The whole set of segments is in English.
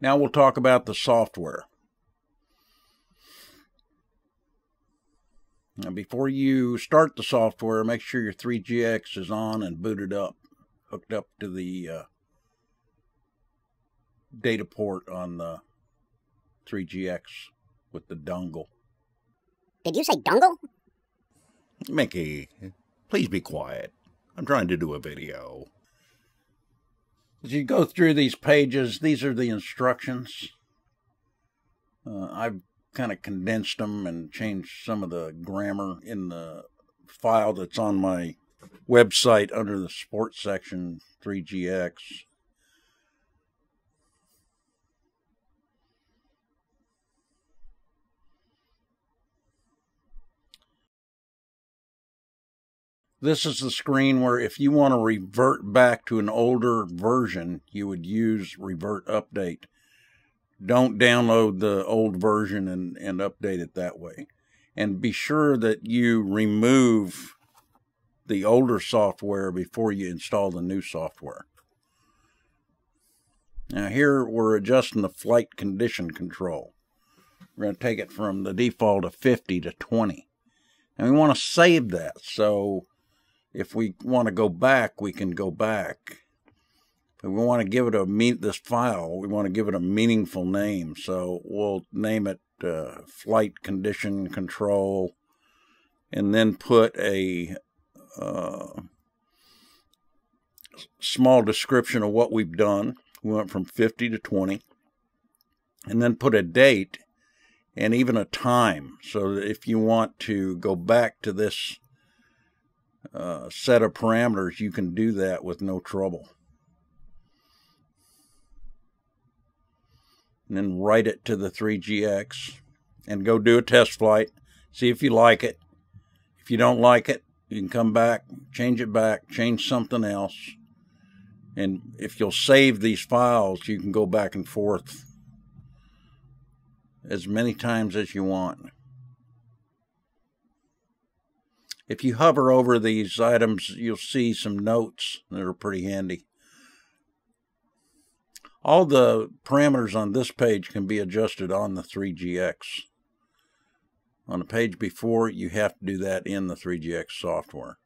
Now we'll talk about the software. Now before you start the software, make sure your 3GX is on and booted up, hooked up to the uh, data port on the 3GX with the dongle. Did you say dongle? Mickey, please be quiet. I'm trying to do a video. As you go through these pages, these are the instructions. Uh, I've kind of condensed them and changed some of the grammar in the file that's on my website under the sports section 3GX. This is the screen where if you want to revert back to an older version, you would use revert update. Don't download the old version and, and update it that way. And be sure that you remove the older software before you install the new software. Now here we're adjusting the flight condition control. We're going to take it from the default of 50 to 20. And we want to save that. So if we want to go back, we can go back. But we want to give it a mean this file. We want to give it a meaningful name, so we'll name it uh, flight condition control, and then put a uh, small description of what we've done. We went from 50 to 20, and then put a date and even a time, so that if you want to go back to this uh, set of parameters, you can do that with no trouble. And then write it to the 3GX and go do a test flight. See if you like it. If you don't like it, you can come back, change it back, change something else. And if you'll save these files, you can go back and forth as many times as you want. If you hover over these items, you'll see some notes that are pretty handy. All the parameters on this page can be adjusted on the 3GX. On the page before, you have to do that in the 3GX software.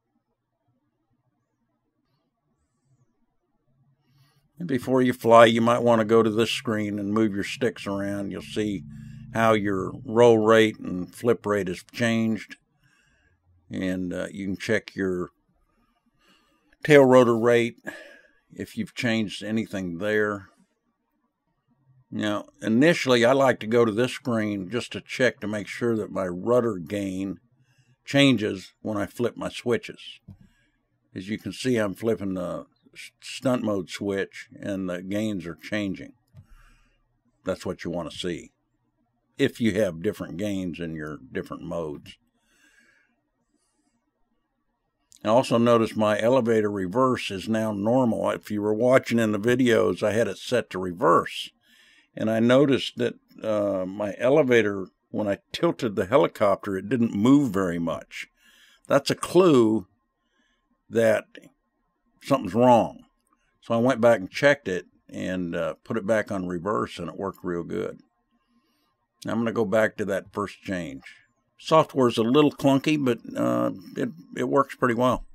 And before you fly, you might want to go to this screen and move your sticks around. You'll see how your roll rate and flip rate has changed and uh, you can check your tail rotor rate if you've changed anything there. Now, initially, I like to go to this screen just to check to make sure that my rudder gain changes when I flip my switches. As you can see, I'm flipping the stunt mode switch and the gains are changing. That's what you want to see if you have different gains in your different modes. I also notice my elevator reverse is now normal. If you were watching in the videos, I had it set to reverse. And I noticed that uh, my elevator, when I tilted the helicopter, it didn't move very much. That's a clue that something's wrong. So I went back and checked it and uh, put it back on reverse, and it worked real good. I'm going to go back to that first change. Software is a little clunky, but uh, it, it works pretty well.